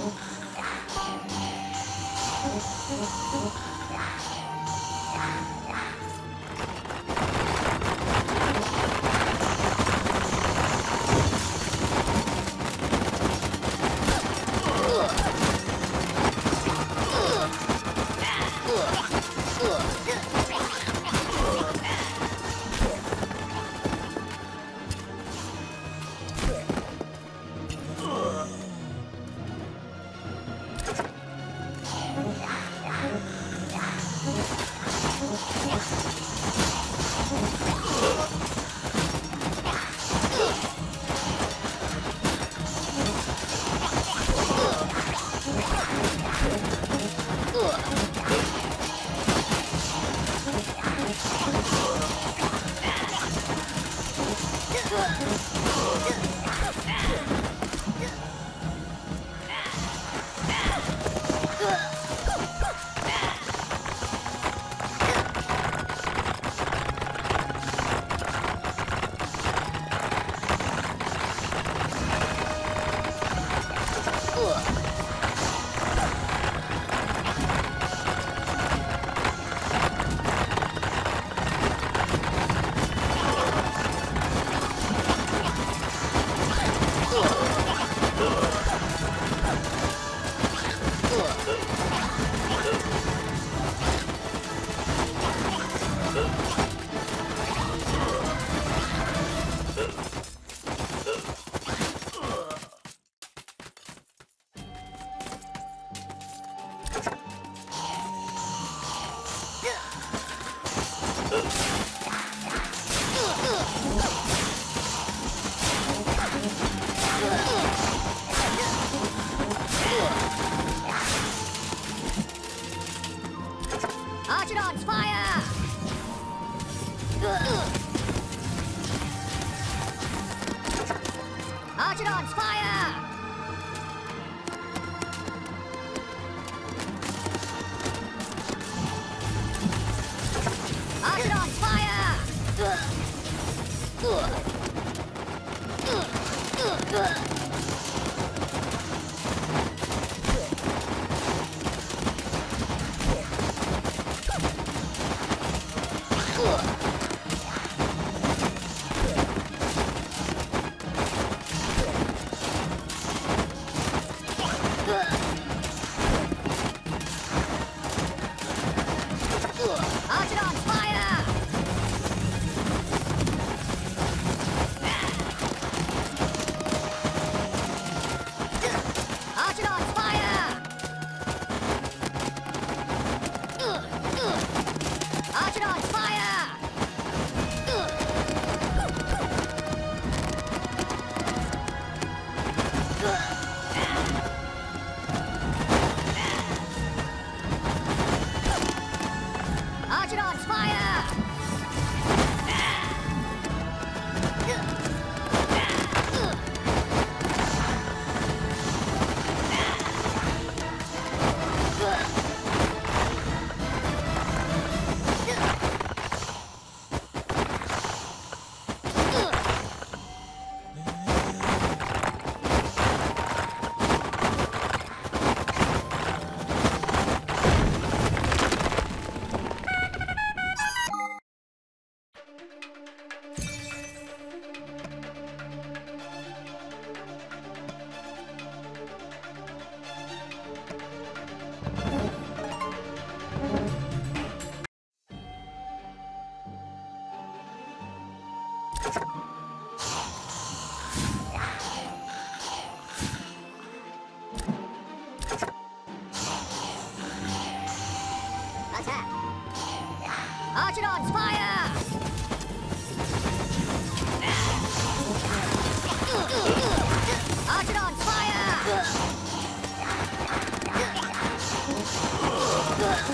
Oh. Oh. Ugh.